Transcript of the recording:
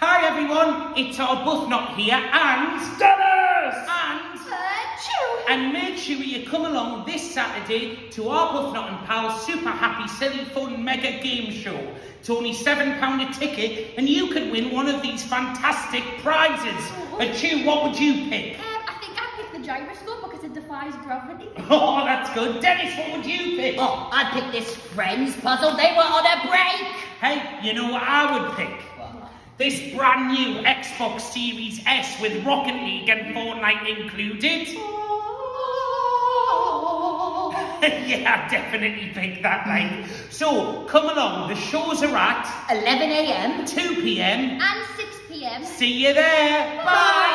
Hi everyone, it's our Arbuthnot here and Dennis! and Achoo! and make sure you come along this Saturday to our Arbuthnot and Pals Super Happy Silly Fun Mega Game Show. It's only £7 a ticket and you could win one of these fantastic prizes. Achoo, what would you pick? Um, I think I'd pick the gyroscope because it defies gravity. Oh, that's good. Dennis, what would you pick? Oh, I picked this Friends puzzle. They were on a break. Hey, you know what I would pick? This brand new Xbox Series S with Rocket League and Fortnite included. yeah, I definitely picked that, mate. So, come along. The shows are at 11 a.m. 2 p.m. And 6 p.m. See you there. Bye. Bye.